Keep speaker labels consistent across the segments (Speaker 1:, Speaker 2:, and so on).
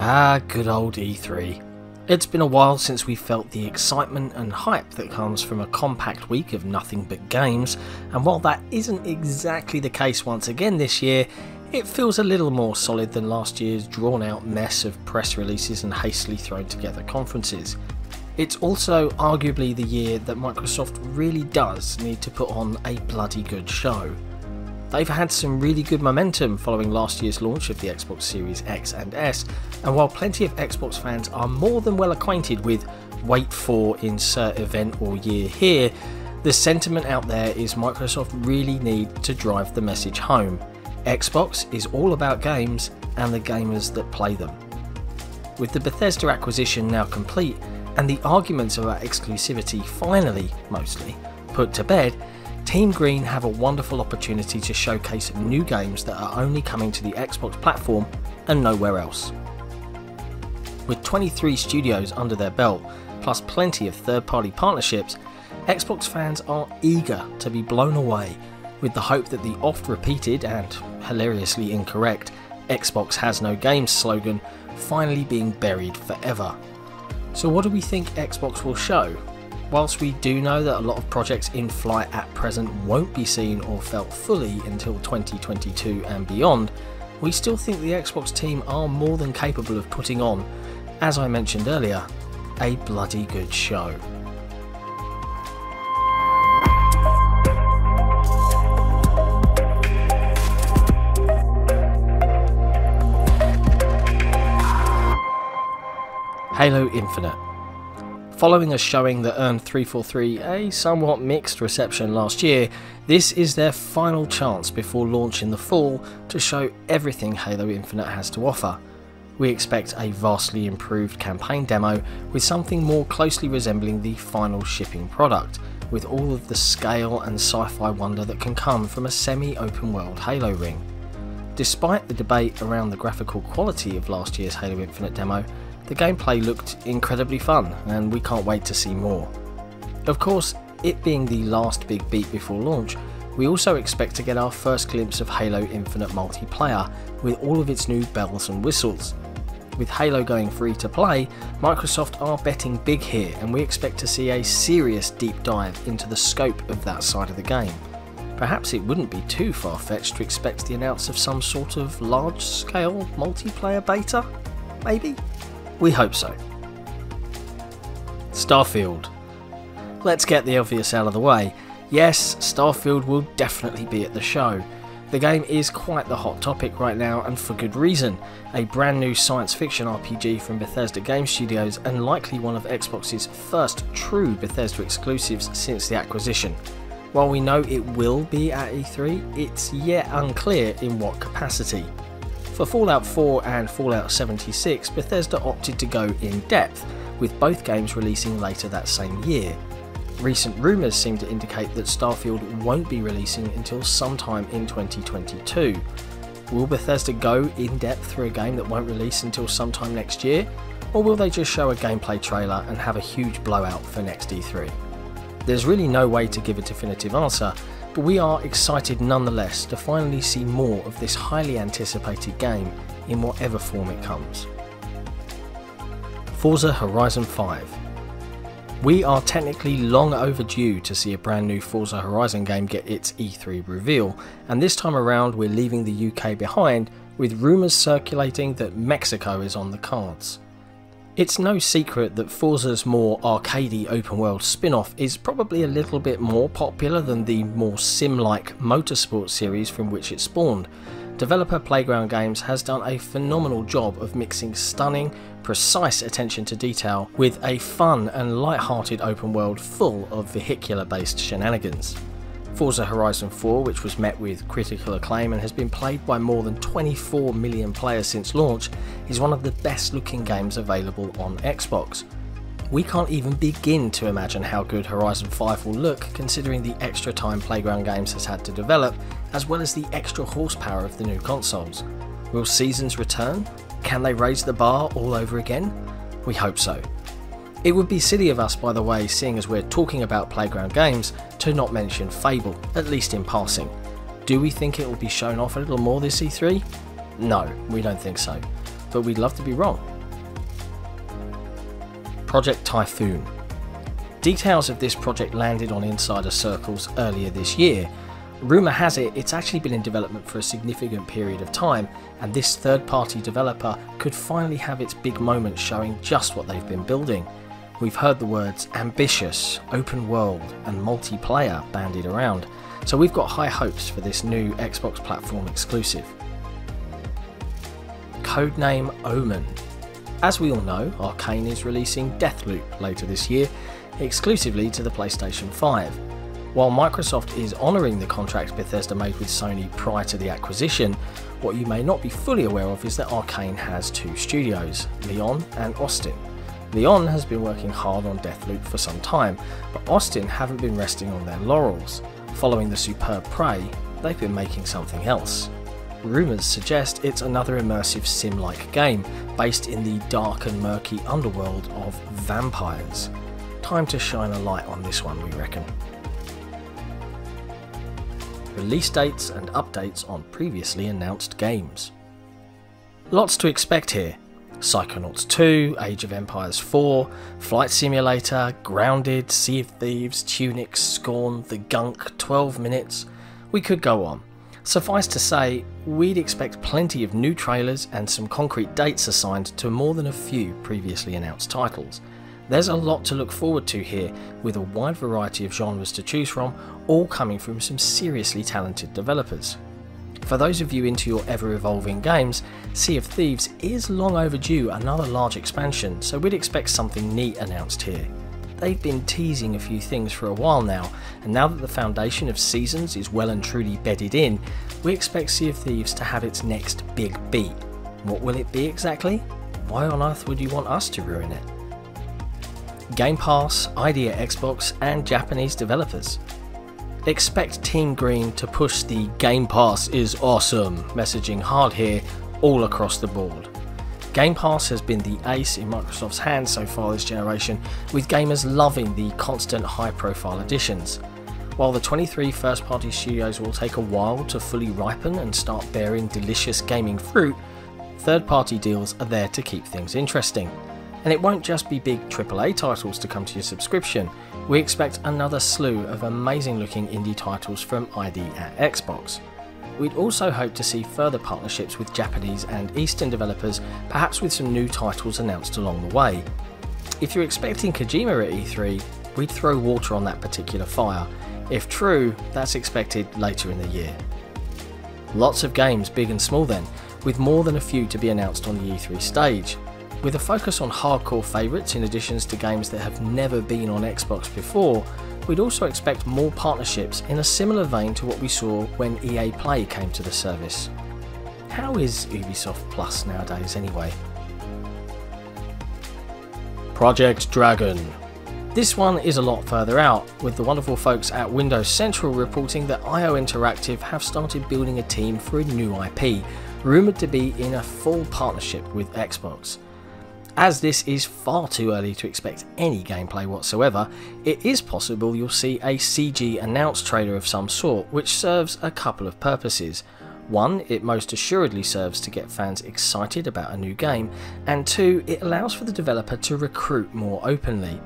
Speaker 1: Ah, good old E3. It's been a while since we felt the excitement and hype that comes from a compact week of nothing but games, and while that isn't exactly the case once again this year, it feels a little more solid than last year's drawn out mess of press releases and hastily thrown together conferences. It's also arguably the year that Microsoft really does need to put on a bloody good show. They've had some really good momentum following last year's launch of the Xbox Series X and S, and while plenty of Xbox fans are more than well acquainted with wait for insert event or year here, the sentiment out there is Microsoft really need to drive the message home. Xbox is all about games and the gamers that play them. With the Bethesda acquisition now complete, and the arguments about exclusivity finally, mostly, put to bed, Team Green have a wonderful opportunity to showcase new games that are only coming to the Xbox platform and nowhere else. With 23 studios under their belt, plus plenty of third party partnerships, Xbox fans are eager to be blown away with the hope that the oft repeated and hilariously incorrect Xbox has no games slogan finally being buried forever. So, what do we think Xbox will show? Whilst we do know that a lot of projects in flight at present won't be seen or felt fully until 2022 and beyond, we still think the Xbox team are more than capable of putting on, as I mentioned earlier, a bloody good show. Halo Infinite Following a showing that earned 343 a somewhat mixed reception last year, this is their final chance before launch in the fall to show everything Halo Infinite has to offer. We expect a vastly improved campaign demo with something more closely resembling the final shipping product, with all of the scale and sci fi wonder that can come from a semi open world Halo ring. Despite the debate around the graphical quality of last year's Halo Infinite demo, the gameplay looked incredibly fun, and we can't wait to see more. Of course, it being the last big beat before launch, we also expect to get our first glimpse of Halo Infinite multiplayer with all of its new bells and whistles. With Halo going free to play, Microsoft are betting big here and we expect to see a serious deep dive into the scope of that side of the game. Perhaps it wouldn't be too far fetched to expect the announce of some sort of large scale multiplayer beta? Maybe? We hope so. Starfield. Let's get the obvious out of the way. Yes, Starfield will definitely be at the show. The game is quite the hot topic right now, and for good reason. A brand new science fiction RPG from Bethesda Game Studios, and likely one of Xbox's first true Bethesda exclusives since the acquisition. While we know it will be at E3, it's yet unclear in what capacity. For Fallout 4 and Fallout 76, Bethesda opted to go in depth, with both games releasing later that same year. Recent rumours seem to indicate that Starfield won't be releasing until sometime in 2022. Will Bethesda go in depth through a game that won't release until sometime next year? Or will they just show a gameplay trailer and have a huge blowout for next E3? There's really no way to give a definitive answer, but we are excited nonetheless to finally see more of this highly anticipated game in whatever form it comes. Forza Horizon 5 we are technically long overdue to see a brand new Forza Horizon game get its E3 reveal, and this time around we're leaving the UK behind with rumours circulating that Mexico is on the cards. It's no secret that Forza's more arcadey open world spin off is probably a little bit more popular than the more sim like motorsport series from which it spawned. Developer Playground Games has done a phenomenal job of mixing stunning, precise attention to detail with a fun and light-hearted open world full of vehicular based shenanigans. Forza Horizon 4, which was met with critical acclaim and has been played by more than 24 million players since launch, is one of the best looking games available on Xbox. We can't even begin to imagine how good Horizon 5 will look considering the extra time Playground Games has had to develop, as well as the extra horsepower of the new consoles. Will Seasons return? Can they raise the bar all over again? We hope so. It would be silly of us, by the way, seeing as we're talking about Playground Games, to not mention Fable, at least in passing. Do we think it will be shown off a little more this E3? No, we don't think so. but we'd love to be wrong. Project Typhoon. Details of this project landed on insider circles earlier this year. Rumour has it it's actually been in development for a significant period of time, and this third party developer could finally have its big moment showing just what they've been building. We've heard the words ambitious, open world, and multiplayer bandied around, so we've got high hopes for this new Xbox platform exclusive. Codename Omen. As we all know, Arcane is releasing Deathloop later this year, exclusively to the PlayStation 5. While Microsoft is honouring the contract Bethesda made with Sony prior to the acquisition, what you may not be fully aware of is that Arcane has two studios, Lyon and Austin. Lyon has been working hard on Deathloop for some time, but Austin haven't been resting on their laurels. Following the superb Prey, they've been making something else. Rumours suggest it's another immersive sim like game based in the dark and murky underworld of vampires. Time to shine a light on this one, we reckon. Release dates and updates on previously announced games. Lots to expect here. Psychonauts 2, Age of Empires 4, Flight Simulator, Grounded, Sea of Thieves, Tunic, Scorn, The Gunk, 12 Minutes. We could go on. Suffice to say, we'd expect plenty of new trailers and some concrete dates assigned to more than a few previously announced titles. There's a lot to look forward to here, with a wide variety of genres to choose from, all coming from some seriously talented developers. For those of you into your ever evolving games, Sea of Thieves is long overdue another large expansion, so we'd expect something neat announced here. They've been teasing a few things for a while now, and now that the foundation of Seasons is well and truly bedded in, we expect Sea of Thieves to have its next big beat. What will it be exactly? Why on earth would you want us to ruin it? Game Pass, ID at Xbox, and Japanese developers. Expect Team Green to push the Game Pass is awesome messaging hard here all across the board. Game Pass has been the ace in Microsoft's hands so far this generation, with gamers loving the constant high profile additions. While the 23 first party studios will take a while to fully ripen and start bearing delicious gaming fruit, third party deals are there to keep things interesting. And it won't just be big AAA titles to come to your subscription, we expect another slew of amazing looking indie titles from ID at Xbox. We'd also hope to see further partnerships with Japanese and Eastern developers, perhaps with some new titles announced along the way. If you're expecting Kojima at E3, we'd throw water on that particular fire. If true, that's expected later in the year. Lots of games, big and small then, with more than a few to be announced on the E3 stage. With a focus on hardcore favourites in additions to games that have never been on Xbox before, we'd also expect more partnerships in a similar vein to what we saw when EA Play came to the service. How is Ubisoft Plus nowadays anyway? Project Dragon. This one is a lot further out, with the wonderful folks at Windows Central reporting that IO Interactive have started building a team for a new IP, rumoured to be in a full partnership with Xbox. As this is far too early to expect any gameplay whatsoever, it is possible you'll see a CG announced trailer of some sort, which serves a couple of purposes. One, it most assuredly serves to get fans excited about a new game, and two, it allows for the developer to recruit more openly.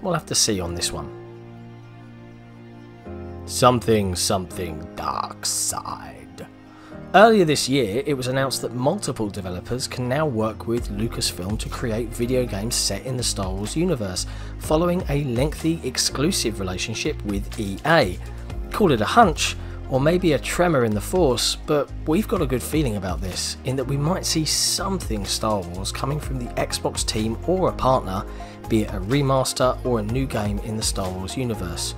Speaker 1: We'll have to see on this one. Something something dark side. Earlier this year, it was announced that multiple developers can now work with Lucasfilm to create video games set in the Star Wars universe, following a lengthy exclusive relationship with EA. Call it a hunch, or maybe a tremor in the force, but we've got a good feeling about this, in that we might see something Star Wars coming from the Xbox team or a partner, be it a remaster or a new game in the Star Wars universe.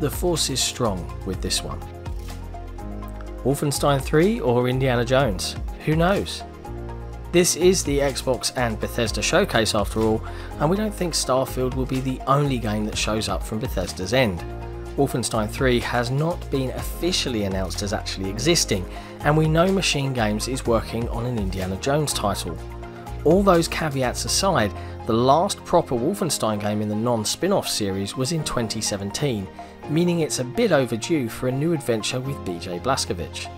Speaker 1: The force is strong with this one. Wolfenstein 3 or Indiana Jones? Who knows? This is the Xbox and Bethesda showcase after all, and we don't think Starfield will be the only game that shows up from Bethesda's end. Wolfenstein 3 has not been officially announced as actually existing, and we know Machine Games is working on an Indiana Jones title. All those caveats aside, the last proper Wolfenstein game in the non spin off series was in 2017, meaning it's a bit overdue for a new adventure with BJ Blazkowicz.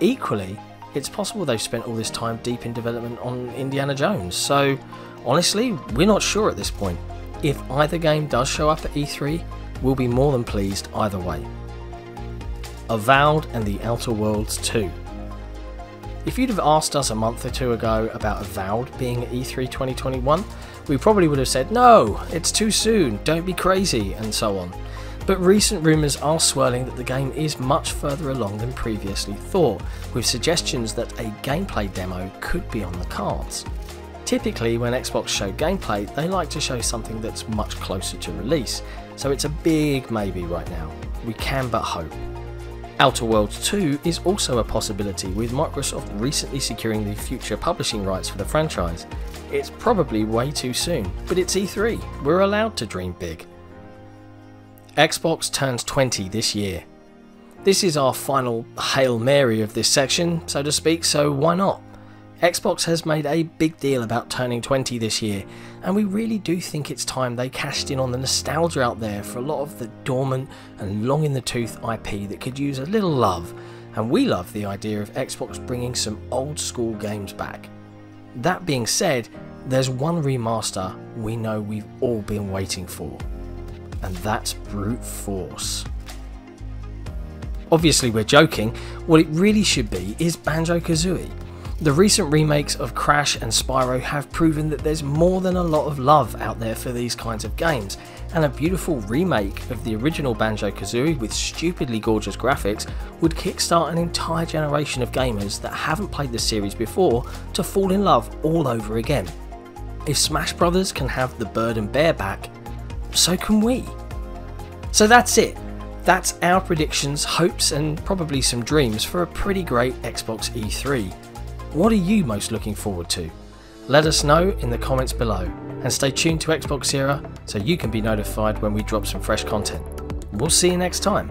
Speaker 1: Equally, it's possible they've spent all this time deep in development on Indiana Jones. So, honestly, we're not sure at this point. If either game does show up at E3, we'll be more than pleased either way. Avowed and The Outer Worlds 2. If you'd have asked us a month or two ago about Avowed being at E3 2021, we probably would have said, no, it's too soon, don't be crazy, and so on. But recent rumours are swirling that the game is much further along than previously thought, with suggestions that a gameplay demo could be on the cards. Typically, when Xbox show gameplay, they like to show something that's much closer to release, so it's a big maybe right now. We can but hope. Outer Worlds 2 is also a possibility, with Microsoft recently securing the future publishing rights for the franchise. It's probably way too soon, but it's E3, we're allowed to dream big. Xbox turns 20 this year. This is our final Hail Mary of this section, so to speak, so why not? Xbox has made a big deal about turning 20 this year, and we really do think it's time they cashed in on the nostalgia out there for a lot of the dormant and long in the tooth IP that could use a little love, and we love the idea of Xbox bringing some old school games back. That being said, there's one remaster we know we've all been waiting for and that's brute force. Obviously, we're joking, what it really should be is Banjo Kazooie. The recent remakes of Crash and Spyro have proven that there's more than a lot of love out there for these kinds of games, and a beautiful remake of the original Banjo Kazooie with stupidly gorgeous graphics would kickstart an entire generation of gamers that haven't played the series before to fall in love all over again. If Smash Brothers can have the bird and bear back, so can we. So that's it. That's our predictions, hopes, and probably some dreams for a pretty great Xbox E3. What are you most looking forward to? Let us know in the comments below, and stay tuned to Xbox Era so you can be notified when we drop some fresh content. We'll see you next time.